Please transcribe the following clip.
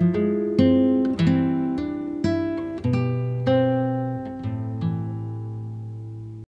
Música